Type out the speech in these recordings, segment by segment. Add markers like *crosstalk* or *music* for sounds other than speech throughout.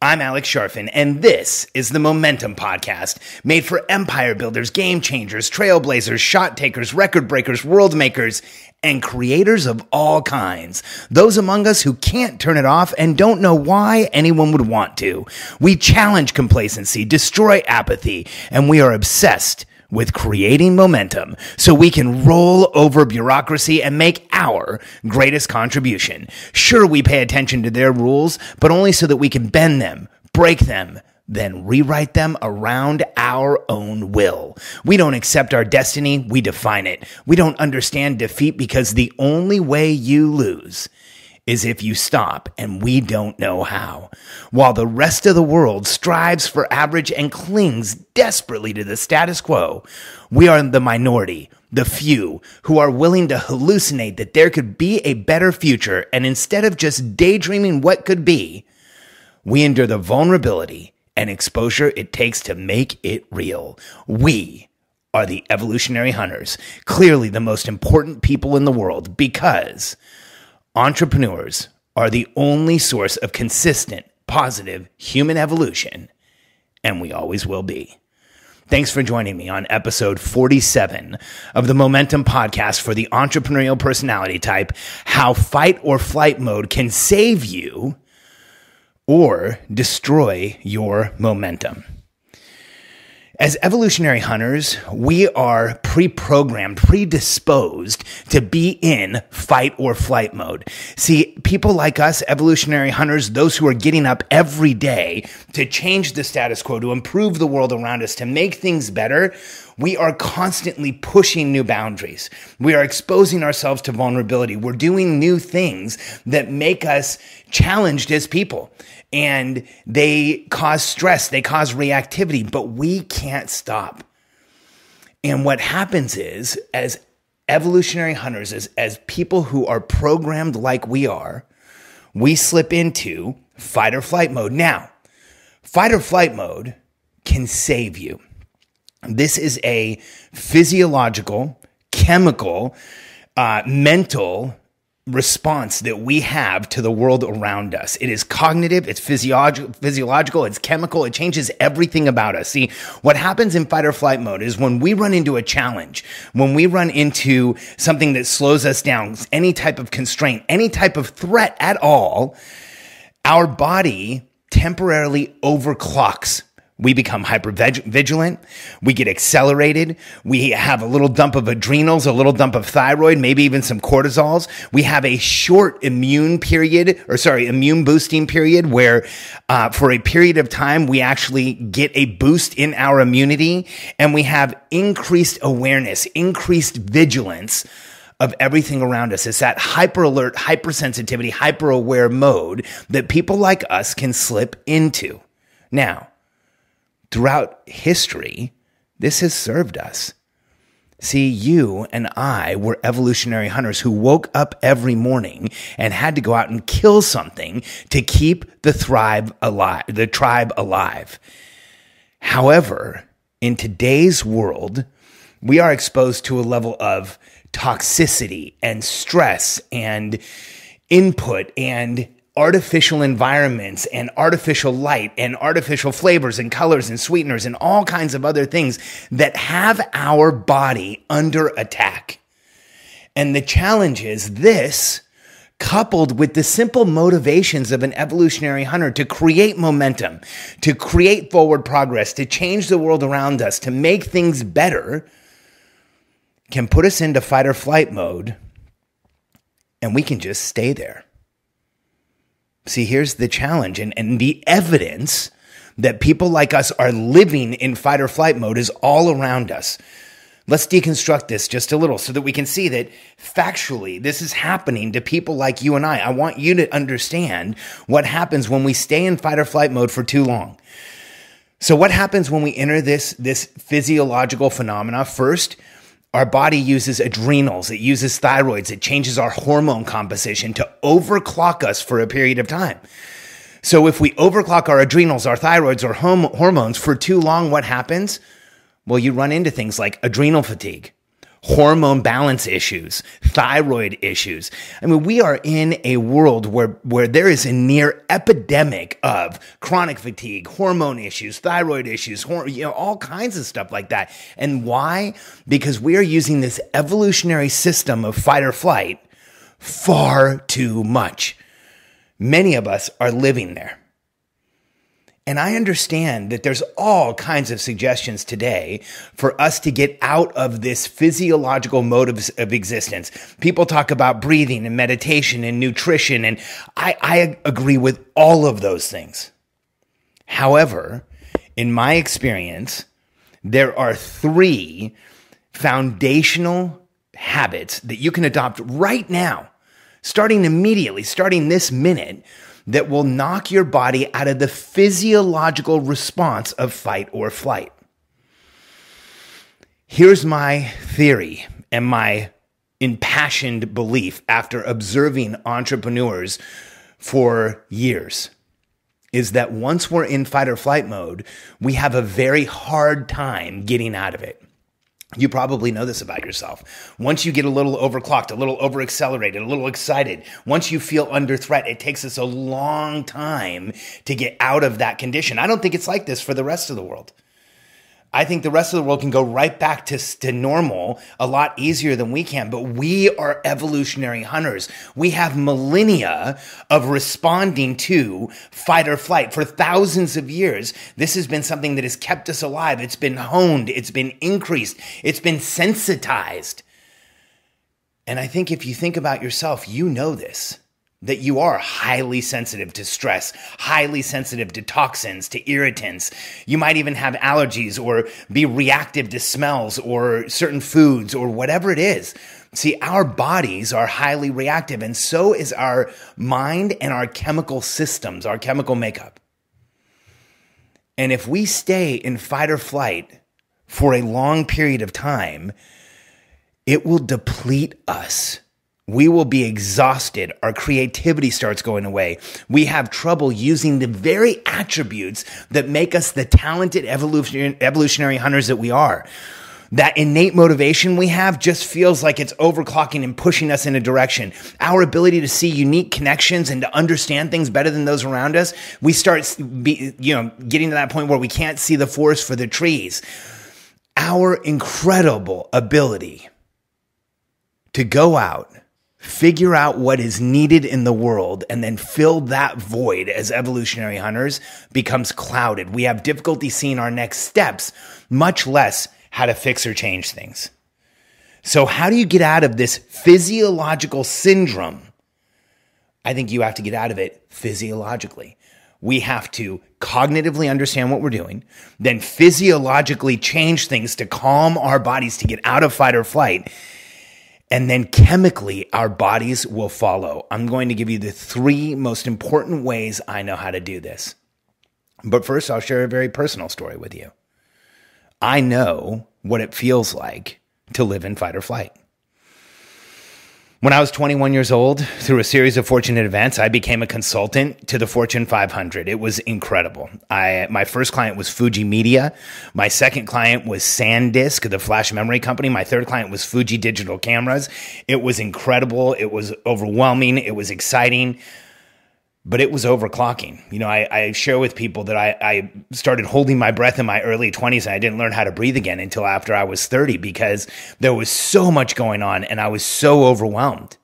I'm Alex Charfen, and this is the Momentum Podcast, made for empire builders, game changers, trailblazers, shot takers, record breakers, world makers, and creators of all kinds. Those among us who can't turn it off and don't know why anyone would want to. We challenge complacency, destroy apathy, and we are obsessed with creating momentum so we can roll over bureaucracy and make our greatest contribution. Sure, we pay attention to their rules, but only so that we can bend them, break them, then rewrite them around our own will. We don't accept our destiny, we define it. We don't understand defeat because the only way you lose is if you stop, and we don't know how. While the rest of the world strives for average and clings desperately to the status quo, we are the minority, the few, who are willing to hallucinate that there could be a better future, and instead of just daydreaming what could be, we endure the vulnerability and exposure it takes to make it real. We are the evolutionary hunters, clearly the most important people in the world because entrepreneurs are the only source of consistent, positive human evolution, and we always will be. Thanks for joining me on episode 47 of the Momentum Podcast for the entrepreneurial personality type How Fight or Flight Mode Can Save You or Destroy Your Momentum. As evolutionary hunters, we are pre programmed, predisposed to be in fight or flight mode. See, people like us, evolutionary hunters, those who are getting up every day to change the status quo, to improve the world around us, to make things better, we are constantly pushing new boundaries. We are exposing ourselves to vulnerability. We're doing new things that make us challenged as people and they cause stress, they cause reactivity, but we can't stop. And what happens is, as evolutionary hunters, as, as people who are programmed like we are, we slip into fight or flight mode. Now, fight or flight mode can save you. This is a physiological, chemical, uh, mental response that we have to the world around us. It is cognitive, it's physiological, physiological, it's chemical, it changes everything about us. See, what happens in fight or flight mode is when we run into a challenge, when we run into something that slows us down, any type of constraint, any type of threat at all, our body temporarily overclocks we become hyper vigilant. We get accelerated. We have a little dump of adrenals, a little dump of thyroid, maybe even some cortisols. We have a short immune period, or sorry, immune boosting period where, uh, for a period of time, we actually get a boost in our immunity and we have increased awareness, increased vigilance of everything around us. It's that hyper alert, hypersensitivity, hyper aware mode that people like us can slip into. Now, throughout history, this has served us. See, you and I were evolutionary hunters who woke up every morning and had to go out and kill something to keep the tribe alive, the tribe alive. However, in today's world, we are exposed to a level of toxicity and stress and input and artificial environments and artificial light and artificial flavors and colors and sweeteners and all kinds of other things that have our body under attack. And the challenge is this coupled with the simple motivations of an evolutionary hunter to create momentum, to create forward progress, to change the world around us, to make things better, can put us into fight or flight mode, and we can just stay there. See, here's the challenge and, and the evidence that people like us are living in fight or flight mode is all around us. Let's deconstruct this just a little so that we can see that factually this is happening to people like you and I. I want you to understand what happens when we stay in fight or flight mode for too long. So what happens when we enter this this physiological phenomena? First, our body uses adrenals, it uses thyroids, it changes our hormone composition to overclock us for a period of time. So if we overclock our adrenals, our thyroids, or home hormones for too long, what happens? Well, you run into things like adrenal fatigue, hormone balance issues, thyroid issues. I mean, we are in a world where, where there is a near epidemic of chronic fatigue, hormone issues, thyroid issues, you know, all kinds of stuff like that. And why? Because we are using this evolutionary system of fight or flight far too much. Many of us are living there. And I understand that there's all kinds of suggestions today for us to get out of this physiological mode of, of existence. People talk about breathing and meditation and nutrition, and I, I agree with all of those things. However, in my experience, there are three foundational habits that you can adopt right now, starting immediately, starting this minute that will knock your body out of the physiological response of fight or flight. Here's my theory and my impassioned belief after observing entrepreneurs for years is that once we're in fight or flight mode, we have a very hard time getting out of it. You probably know this about yourself. Once you get a little overclocked, a little overaccelerated, a little excited, once you feel under threat, it takes us a long time to get out of that condition. I don't think it's like this for the rest of the world. I think the rest of the world can go right back to, to normal a lot easier than we can. But we are evolutionary hunters. We have millennia of responding to fight or flight for thousands of years. This has been something that has kept us alive. It's been honed. It's been increased. It's been sensitized. And I think if you think about yourself, you know this that you are highly sensitive to stress, highly sensitive to toxins, to irritants. You might even have allergies or be reactive to smells or certain foods or whatever it is. See, our bodies are highly reactive and so is our mind and our chemical systems, our chemical makeup. And if we stay in fight or flight for a long period of time, it will deplete us we will be exhausted. Our creativity starts going away. We have trouble using the very attributes that make us the talented evolutionary hunters that we are. That innate motivation we have just feels like it's overclocking and pushing us in a direction. Our ability to see unique connections and to understand things better than those around us, we start be, you know, getting to that point where we can't see the forest for the trees. Our incredible ability to go out figure out what is needed in the world and then fill that void as evolutionary hunters becomes clouded. We have difficulty seeing our next steps, much less how to fix or change things. So, how do you get out of this physiological syndrome? I think you have to get out of it physiologically. We have to cognitively understand what we're doing, then physiologically change things to calm our bodies to get out of fight or flight and then chemically, our bodies will follow. I'm going to give you the three most important ways I know how to do this. But first, I'll share a very personal story with you. I know what it feels like to live in fight or flight. When I was 21 years old, through a series of fortunate events, I became a consultant to the Fortune 500. It was incredible. I, my first client was Fuji Media. My second client was SanDisk, the flash memory company. My third client was Fuji Digital Cameras. It was incredible. It was overwhelming. It was exciting but it was overclocking. You know, I, I share with people that I, I, started holding my breath in my early 20s and I didn't learn how to breathe again until after I was 30 because there was so much going on and I was so overwhelmed.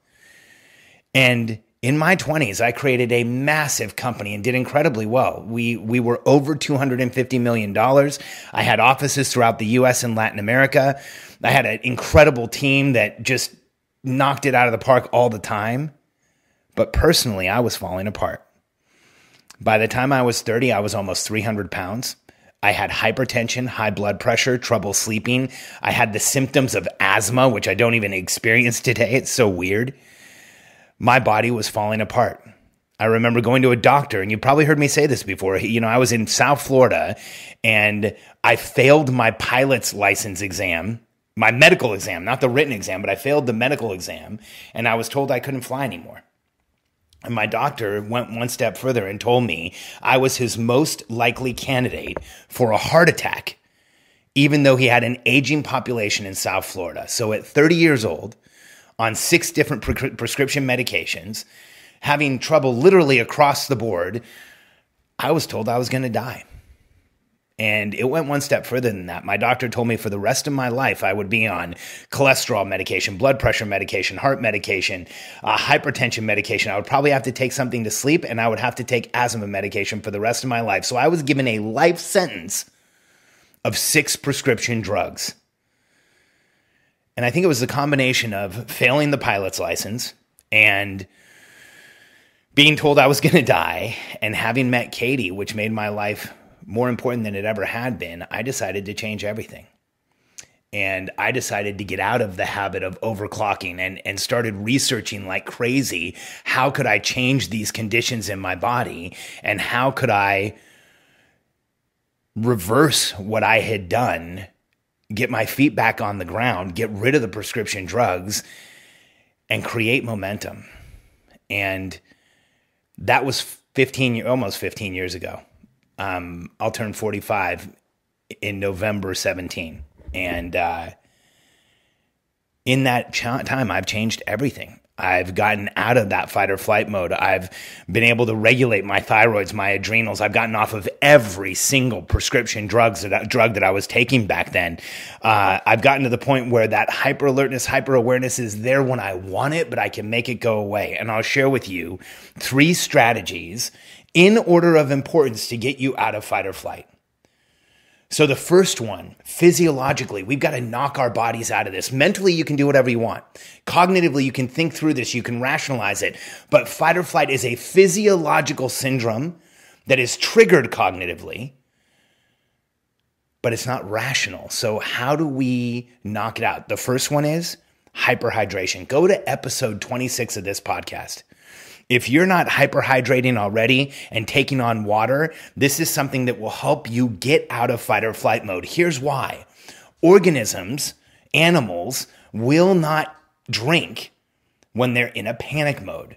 And in my 20s, I created a massive company and did incredibly well. We, we were over $250 million. I had offices throughout the US and Latin America. I had an incredible team that just knocked it out of the park all the time. But personally, I was falling apart. By the time I was 30, I was almost 300 pounds. I had hypertension, high blood pressure, trouble sleeping. I had the symptoms of asthma, which I don't even experience today. It's so weird. My body was falling apart. I remember going to a doctor, and you probably heard me say this before. You know, I was in South Florida and I failed my pilot's license exam, my medical exam, not the written exam, but I failed the medical exam, and I was told I couldn't fly anymore. And my doctor went one step further and told me I was his most likely candidate for a heart attack even though he had an aging population in South Florida. So at 30 years old, on six different pre- prescription medications, having trouble literally across the board, I was told I was going to die. And it went one step further than that. My doctor told me for the rest of my life I would be on cholesterol medication, blood pressure medication, heart medication, uh, hypertension medication. I would probably have to take something to sleep, and I would have to take asthma medication for the rest of my life. So I was given a life sentence of six prescription drugs. And I think it was the combination of failing the pilot's license and being told I was going to die and having met Katie, which made my life more important than it ever had been, I decided to change everything. And I decided to get out of the habit of overclocking and, and started researching like crazy. How could I change these conditions in my body? And how could I reverse what I had done, get my feet back on the ground, get rid of the prescription drugs, and create momentum? And that was 15, almost 15 years ago. Um, I'll turn 45 in November 17. And uh, in that ch- time, I've changed everything. I've gotten out of that fight or flight mode. I've been able to regulate my thyroids, my adrenals. I've gotten off of every single prescription drugs that drug that I was taking back then. Uh, I've gotten to the point where that hyper alertness, hyper awareness is there when I want it, but I can make it go away. And I'll share with you three strategies in order of importance to get you out of fight or flight. So, the first one, physiologically, we've got to knock our bodies out of this. Mentally, you can do whatever you want. Cognitively, you can think through this, you can rationalize it. But fight or flight is a physiological syndrome that is triggered cognitively, but it's not rational. So, how do we knock it out? The first one is hyperhydration. Go to episode 26 of this podcast. If you're not hyperhydrating already and taking on water, this is something that will help you get out of fight or flight mode. Here's why organisms, animals, will not drink when they're in a panic mode.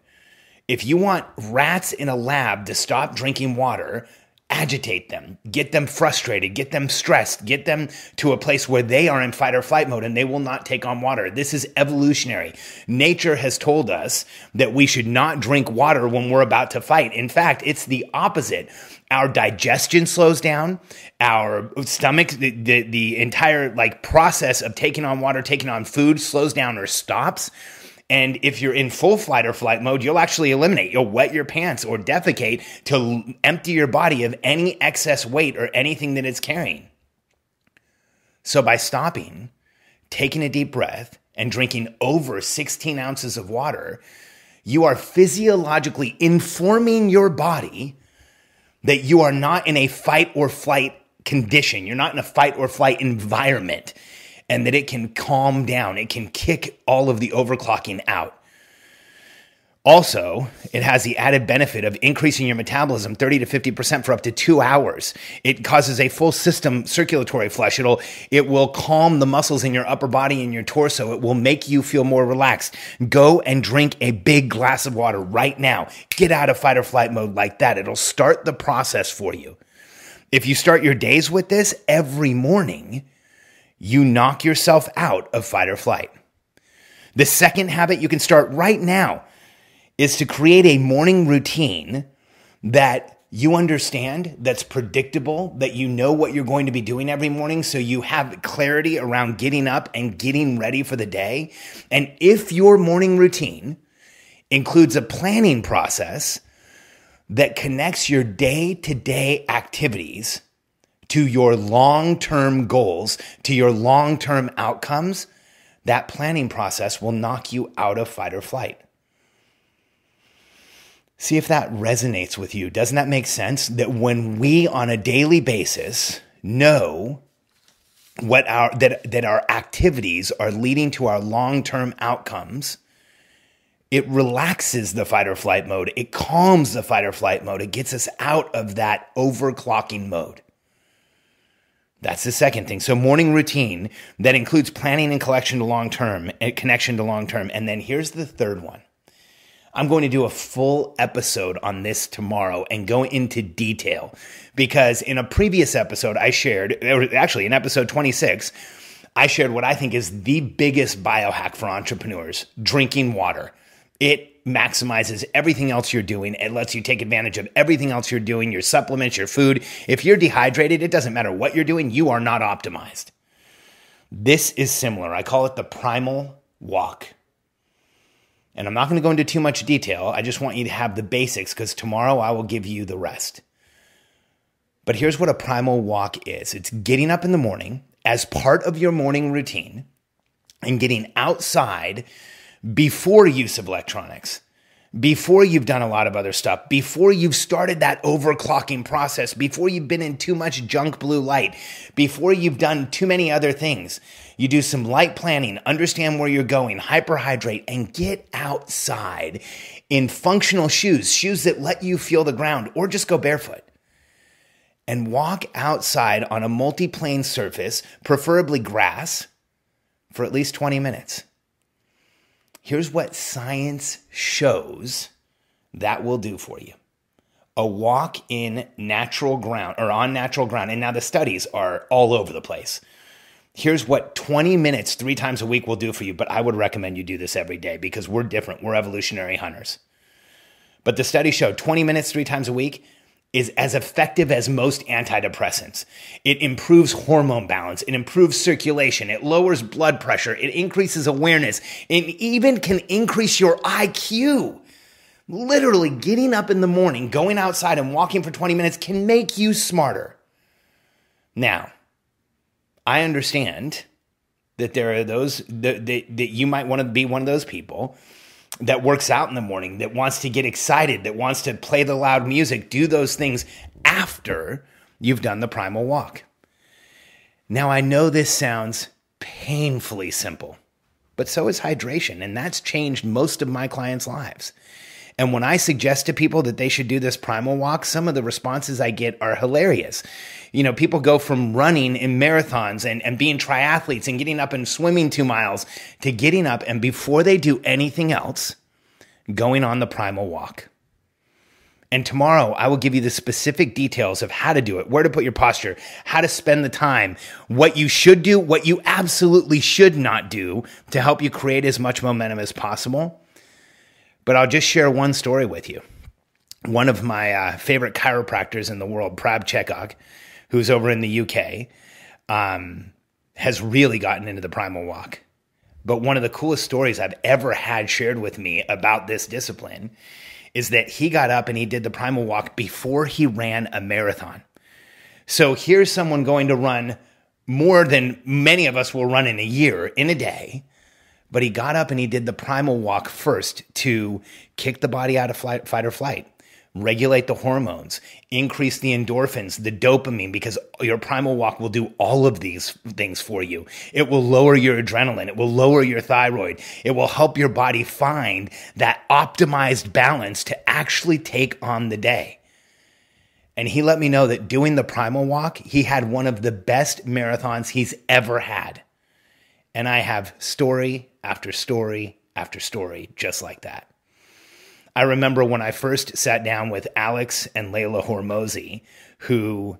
If you want rats in a lab to stop drinking water, agitate them, get them frustrated, get them stressed, get them to a place where they are in fight or flight mode and they will not take on water. This is evolutionary. Nature has told us that we should not drink water when we're about to fight. In fact, it's the opposite. Our digestion slows down, our stomach, the, the, the entire like process of taking on water, taking on food slows down or stops and if you're in full flight or flight mode, you'll actually eliminate. You'll wet your pants or defecate to empty your body of any excess weight or anything that it's carrying. So by stopping, taking a deep breath, and drinking over 16 ounces of water, you are physiologically informing your body that you are not in a fight or flight condition. You're not in a fight or flight environment and that it can calm down. It can kick all of the overclocking out. Also, it has the added benefit of increasing your metabolism 30 to 50% for up to two hours. It causes a full system circulatory flush. It'll, it will calm the muscles in your upper body and your torso. It will make you feel more relaxed. Go and drink a big glass of water right now. Get out of fight or flight mode like that. It'll start the process for you. If you start your days with this every morning, you knock yourself out of fight or flight. The second habit you can start right now is to create a morning routine that you understand, that's predictable, that you know what you're going to be doing every morning. So you have clarity around getting up and getting ready for the day. And if your morning routine includes a planning process that connects your day to day activities to your long term goals, to your long term outcomes, that planning process will knock you out of fight or flight. See if that resonates with you. Doesn't that make sense? That when we on a daily basis know what our that that our activities are leading to our long-term outcomes, it relaxes the fight or flight mode. It calms the fight or flight mode. It gets us out of that overclocking mode. That's the second thing. So morning routine that includes planning and collection to long term, eh, connection to long term. And then here's the third one. I'm going to do a full episode on this tomorrow and go into detail because in a previous episode I shared, actually in episode 26, I shared what I think is the biggest biohack for entrepreneurs drinking water. It maximizes everything else you're doing. It lets you take advantage of everything else you're doing, your supplements, your food. If you're dehydrated, it doesn't matter what you're doing, you are not optimized. This is similar. I call it the primal walk. And I'm not going to go into too much detail. I just want you to have the basics because tomorrow I will give you the rest. But here's what a primal walk is it's getting up in the morning as part of your morning routine and getting outside before use of electronics before you've done a lot of other stuff, before you've started that overclocking process, before you've been in too much junk blue light, before you've done too many other things. You do some light planning, understand where you're going, hyperhydrate, and get outside in functional shoes, shoes that let you feel the ground, or just go barefoot. And walk outside on a multi-plane surface, preferably grass, for at least 20 minutes. Here's what science shows that will do for you a walk in natural ground or on natural ground. And now the studies are all over the place. Here's what 20 minutes three times a week will do for you, but I would recommend you do this every day because we're different. We're evolutionary hunters. But the study showed 20 minutes three times a week is as effective as most antidepressants. It improves hormone balance, it improves circulation, it lowers blood pressure, it increases awareness, it even can increase your IQ. Literally, getting up in the morning, going outside, and walking for 20 minutes can make you smarter. Now, I understand that there are those that, that, that you might want to be one of those people that works out in the morning, that wants to get excited, that wants to play the loud music, do those things after you've done the primal walk. Now, I know this sounds painfully simple, but so is hydration, and that's changed most of my clients' lives. And when I suggest to people that they should do this primal walk, some of the responses I get are hilarious. You know, people go from running in marathons and, and being triathletes and getting up and swimming two miles to getting up and before they do anything else, going on the primal walk. And tomorrow, I will give you the specific details of how to do it, where to put your posture, how to spend the time, what you should do, what you absolutely should not do to help you create as much momentum as possible. But I'll just share one story with you. One of my uh, favorite chiropractors in the world, Prab Chekok, who's over in the UK, um, has really gotten into the primal walk. But one of the coolest stories I've ever had shared with me about this discipline is that he got up and he did the primal walk before he ran a marathon. So here's someone going to run more than many of us will run in a year in a day but he got up and he did the primal walk first to kick the body out of flight, fight or flight, regulate the hormones, increase the endorphins, the dopamine, because your primal walk will do all of these things for you. It will lower your adrenaline. It will lower your thyroid. It will help your body find that optimized balance to actually take on the day. And he let me know that doing the primal walk, he had one of the best marathons he's ever had. And I have story after story after story just like that. I remember when I first sat down with Alex and Leila Hormozi, who,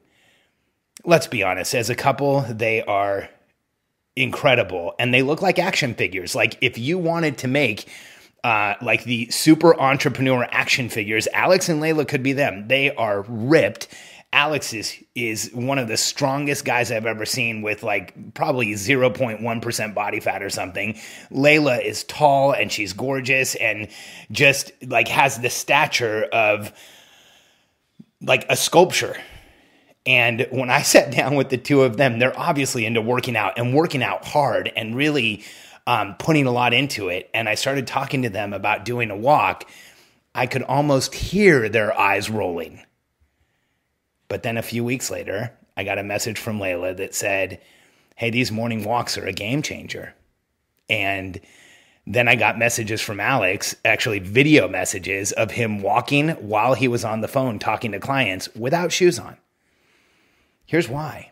let's be honest, as a couple, they are incredible and they look like action figures. Like if you wanted to make uh, like the super entrepreneur action figures, Alex and Layla could be them. They are ripped Alex is is one of the strongest guys I've ever seen with like probably 0.1% body fat or something. Leila is tall and she's gorgeous and just like has the stature of like a sculpture. And when I *laughs* sat down with the two of them, they're obviously into working out and working out hard and really um, putting a lot into it. And I started talking to them about doing a walk. I could almost hear their eyes rolling but then a few weeks later, I got a message from Leila that said, Hey, these morning walks are a game changer. And then I got messages from Alex, actually video messages of him walking while he was on the phone talking to clients without shoes on. Here's why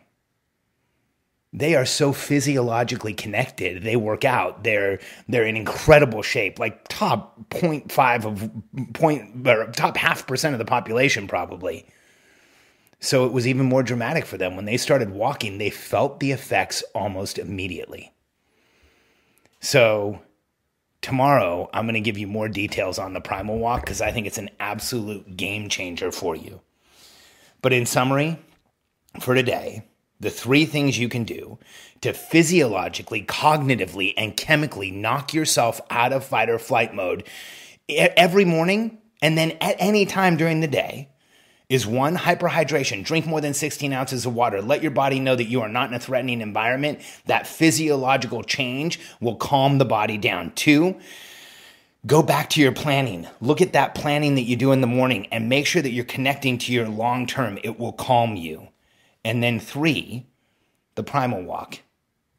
they are so physiologically connected. They work out. They're they're in incredible shape, like top 0.5 of point or top half percent of the population probably. So it was even more dramatic for them when they started walking. They felt the effects almost immediately. So tomorrow I'm going to give you more details on the primal walk because I think it's an absolute game changer for you. But in summary, for today, the three things you can do to physiologically, cognitively, and chemically knock yourself out of fight or flight mode every morning and then at any time during the day is one hyperhydration. Drink more than 16 ounces of water. Let your body know that you are not in a threatening environment. That physiological change will calm the body down. Two, go back to your planning. Look at that planning that you do in the morning and make sure that you're connecting to your long term. It will calm you. And then three, the primal walk.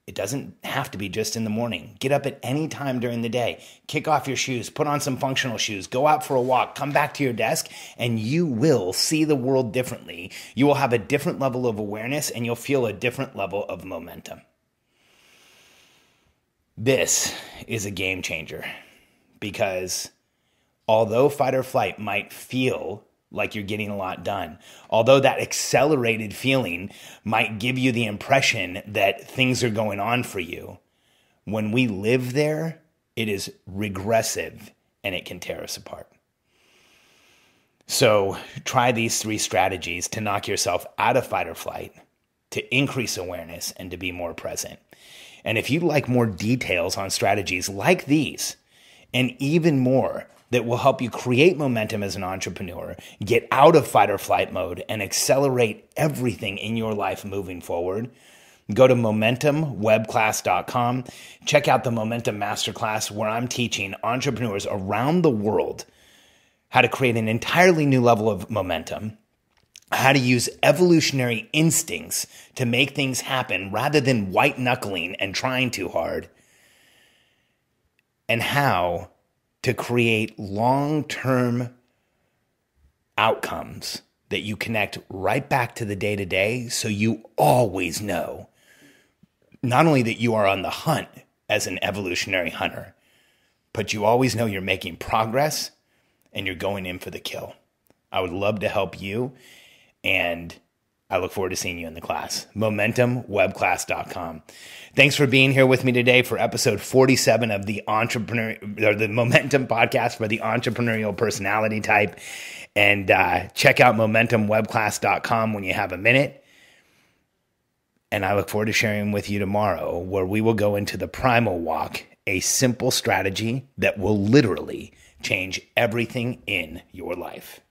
It doesn't have to be just in the morning. Get up at any time during the day. Kick off your shoes, put on some functional shoes, go out for a walk, come back to your desk, and you will see the world differently. You will have a different level of awareness and you'll feel a different level of momentum. This is a game changer because although fight or flight might feel like you're getting a lot done. Although that accelerated feeling might give you the impression that things are going on for you, when we live there, it is regressive and it can tear us apart. So try these three strategies to knock yourself out of fight or flight, to increase awareness, and to be more present. And if you'd like more details on strategies like these, and even more, that will help you create momentum as an entrepreneur, get out of fight or flight mode, and accelerate everything in your life moving forward. Go to momentumwebclass.com. Check out the Momentum Masterclass where I'm teaching entrepreneurs around the world how to create an entirely new level of momentum, how to use evolutionary instincts to make things happen rather than white knuckling and trying too hard, and how to create long term outcomes that you connect right back to the day to day so you always know not only that you are on the hunt as an evolutionary hunter, but you always know you're making progress and you're going in for the kill. I would love to help you and I look forward to seeing you in the class. MomentumWebClass.com. Thanks for being here with me today for episode 47 of the entrepreneur or the Momentum podcast for the entrepreneurial personality type. And uh, check out MomentumWebClass.com when you have a minute. And I look forward to sharing with you tomorrow where we will go into the primal walk, a simple strategy that will literally change everything in your life.